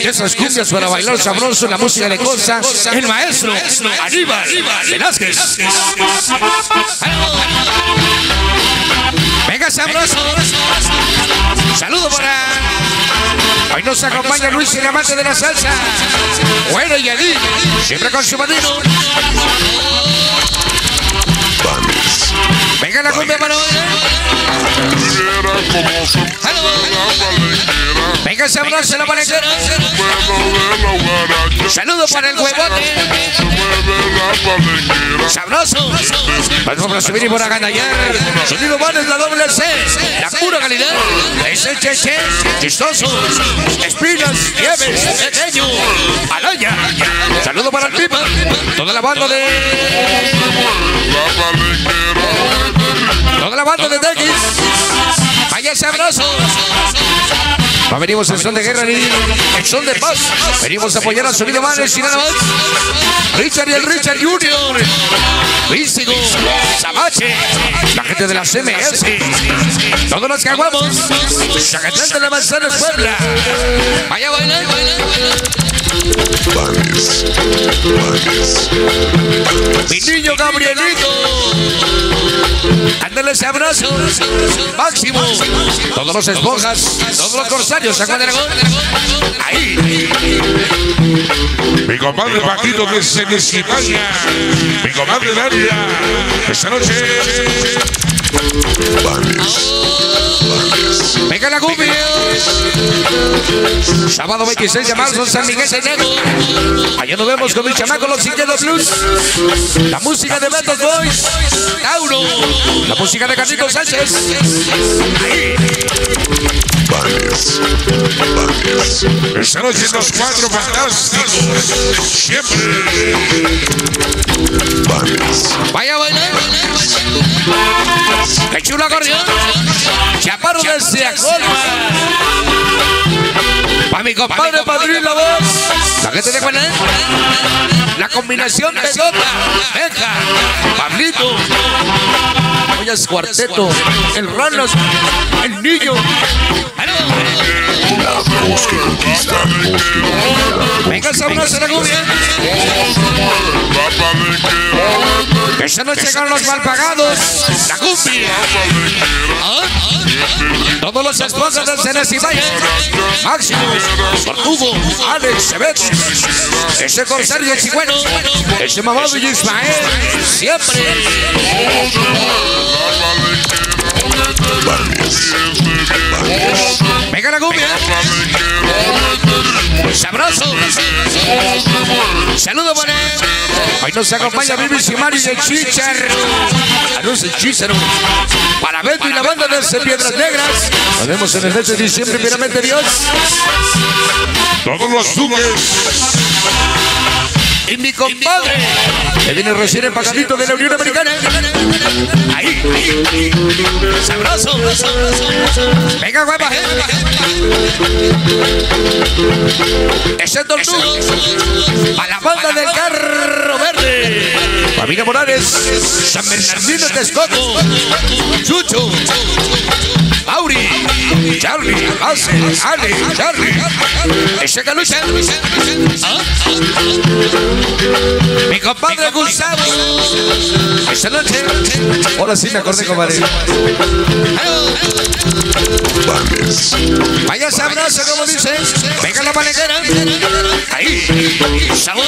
esas cumbias para bailar sabroso, la música de cosa, el maestro Aníbal Velázquez. Venga sabroso. Saludo para. Hoy nos acompaña Luis el amante de la salsa. Bueno y allí, siempre con su padrino. Venga la cumbia para hoy. Venga sabroso la palanquera. Saludo para el huevote. Sabroso. Vamos a subir y por aganallar. Sonido bueno es la doble C. La pura calidad. Es. Chistoso. Espinas. Nieves. Pequeño. Alaya. Saludo para el pipa. Toda la banda de. Toda la banda de Tex. Vaya sabroso. Va, venimos en son de guerra y en son de paz. Venimos a apoyar a Sonido Manes y nada más. Richard y el Richard Junior. Místico. Sabache. La gente de la CMS. Todos los que aguamos. Zacatlán de la Manzana Puebla. Vaya bailar, bailar. Mi niño Gabrielito. Ándale ese abrazo. Máximo. Todos los esponjas. Todos los corsarios. ¿Se acuerdan? Ahí. Mi compadre Paquito desde España. Mi comadre Daria. Esta noche. Venga la cumbia. Sábado 26 de marzo, San Miguel de Negro. Allá nos vemos con mi chamaco, los Cinquedos Blues. La música de Betos Boys. Tauro. La música de Carlitos Sánchez. Ahí. Esta noche los cuatro fantásticos. Siempre. Vaya a bailar. ¡Qué chulo acordeón! Chaparro desde Acolma. Para mi compadre Padrín la voz. La gente de Juan La combinación de Dota, Benja, Pablito. Ollas Cuarteto, el Ranas, el Niño. La voz que conquista, voz que conquista. Venga, sabrosa la cumbia. Esta noche llegaron los malpagados. La cumbia. Todos los esposos del y Valle. Máximo, Tortugo, Alex, Cebetis. Ese Corsario Chigüeno. Ese mamado y Ismael. Siempre. Venga la cumbia. Sabroso. Saludo para él. Hoy nos acompaña Vivi Simari y el Chichar. Anuncio el Chicharo. Para Beto y la banda de Piedras Negras. Nos vemos en el mes de diciembre, primeramente Dios. Todos los duques. Y mi compadre, que viene recién empacadito de la Unión Americana. Ahí, ahí. Sabroso. Venga, guapa. Ese es Tortugo. A la banda del San Bernardino Texcoco. Chucho. Mauri. Charlie. Base. Ale. Charlie. Ese calucha. ¿Ah? Mi compadre Gustavo. Esta noche. Ahora sí me acordé, compadre. Vaya sabroso, como dice. Venga la paletera. Ahí. Sabor.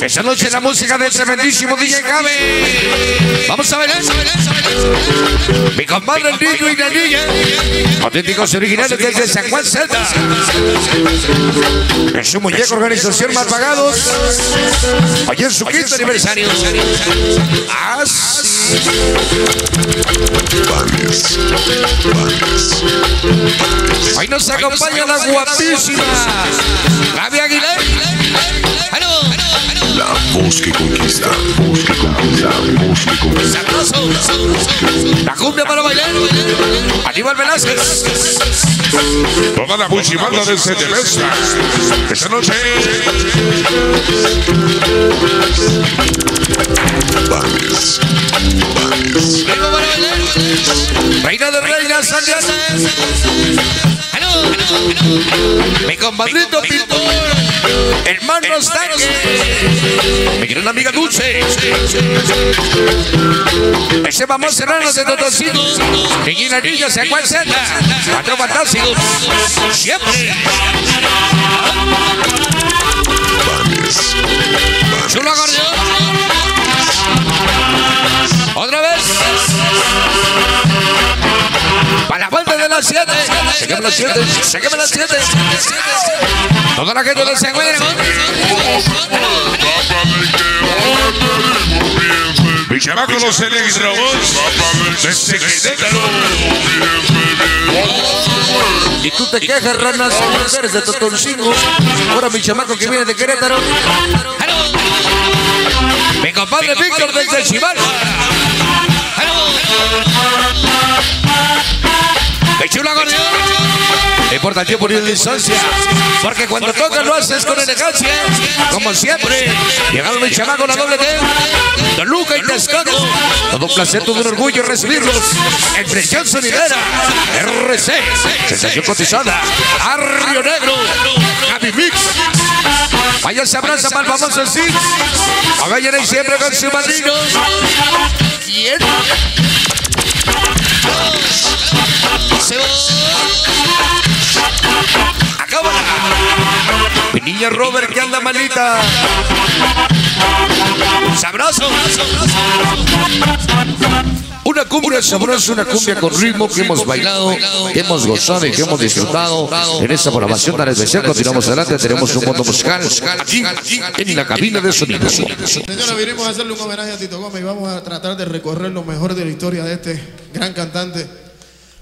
Esta noche la música del tremendísimo DJ Cabe. Vamos a ver. Mi compadre el niño y la niña. Auténticos originales desde San Juan Celta. Es su muñeco organización más pagados. Hoy en su quinto aniversario. Así. Hoy nos acompaña la guapísima Gaby Aguilar. La voz que conquista, voz que conquista, voz que conquista. La cumbia para bailar. Aníbal Velázquez. Toda la buchimanda de Cetemesa. Esta noche. Para bailar. Reina de reinas, Sandiana. Mi compadrito Pintor. Hermano Stanque. Mi gran amiga Dulce. Ese vamos serrano de Totocito. Niña Niña se acuerda. Cuatro fantásticos. Siempre. Chulo acordeón. Las 7. Seguimos las 7. Seguimos las 7. Toda la gente del. Mi chamaco los. Desde Querétaro. Y tú te quejas, ranas, eres de Totoncingo. Ahora mi chamaco que viene de Querétaro. Mi compadre Víctor desde Chivalba. ¡Qué chulo acordeón! No importa el tiempo ni la distancia, porque cuando tocas lo haces con elegancia, como siempre. Llegado mi chamaco la doble T, Don Luca y Texcoco. Todo un placer, todo un orgullo recibirlos. En presión sonidera, RC, sensación cotizada, Arrio Negro, Gaby Mix. Vaya se abraza para el famoso Six. Vayan ahí siempre con su madrino. ¿Quién? Mi niña Robert que anda malita. Sabroso. Una cumbia sabrosa, una cumbia con ritmo que hemos bailado, que hemos gozado y que hemos disfrutado. En esta programación tan especial continuamos adelante. Tenemos un mundo musical aquí en la cabina de sonido. Señora, vinimos a hacerle un homenaje a Tito Gómez y vamos a tratar de recorrer lo mejor de la historia de este gran cantante.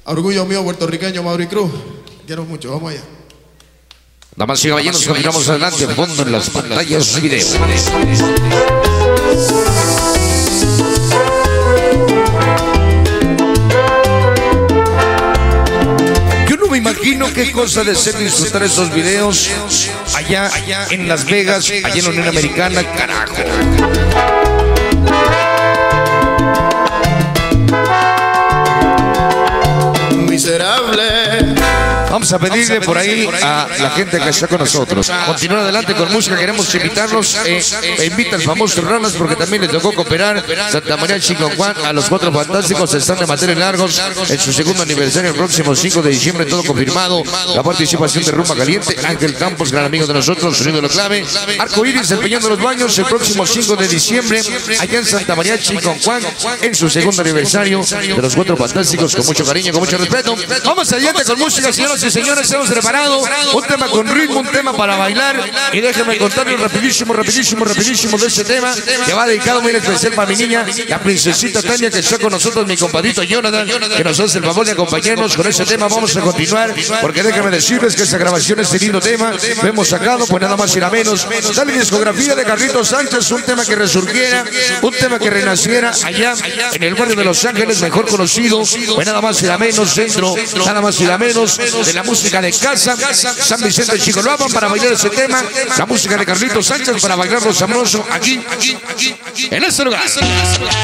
Orgullo mío puertorriqueño, Mauri Cruz. Quiero mucho, vamos allá. Damas y caballeros, continuamos adelante. Fondo en las pantallas de video. Yo no me imagino qué cosa de ser disfrutar esos videos allá en Las Vegas, allá en la Unión Americana, carajo. Vamos a pedirle por ahí a la gente que está con nosotros. Continuar adelante con música. Queremos invitarlos. Eh, invita al famoso Ranas porque también le tocó cooperar Santa María Chico Juan a los cuatro fantásticos. Están de materia largos en su segundo aniversario el próximo 5 de diciembre. Todo confirmado. La participación de Rumba Caliente. Ángel Campos, gran amigo de nosotros. Sonido lo clave. Arco Iris empeñando los baños el próximo 5 de diciembre allá en Santa María Chico Juan en su segundo aniversario de los cuatro fantásticos. Con mucho cariño, con mucho respeto. Vamos adelante con música, señoras y señores. Hemos preparado un tema con ritmo, un tema para bailar. Y déjenme contarles rapidísimo, rapidísimo, rapidísimo de ese tema que va dedicado muy especial para mi niña, la princesita Tania, que está con nosotros, mi compadrito Jonathan, que nos hace el favor de acompañarnos con ese tema. Vamos a continuar, porque déjenme decirles que esta grabación, este lindo tema, lo hemos sacado, pues nada más y nada menos. Dale discografía de Carlitos Sánchez, un tema que resurgiera, un tema que renaciera allá en el barrio de Los Ángeles, mejor conocido, pues nada más y nada menos, centro, nada más y nada menos, de la música de casa, San Vicente Chico Loaban para bailar ese tema, la música de Carlitos Sánchez para bailar los sabroso aquí, en este lugar. En este lugar.